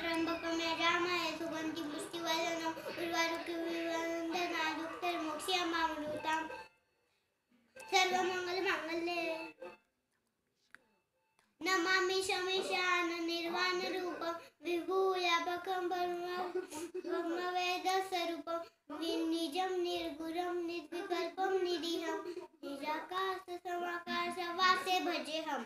त्र्यंबकं यजामहे सुगन्धिं पुष्टिवर्धनम् उर्वारुकविवन्दनादुक्तर्मोक्ष्यमामृताम् सर्वमङ्गलमाङ्गल्ये नमामि शमिशान निर्वाणरूपं विभूयापकं ब्रह्मवेदस्वरूपं निजं निर्गुणं, निर्विकल्पं, निरीहं। निराकाशसमाकाशवासे भजेऽहम्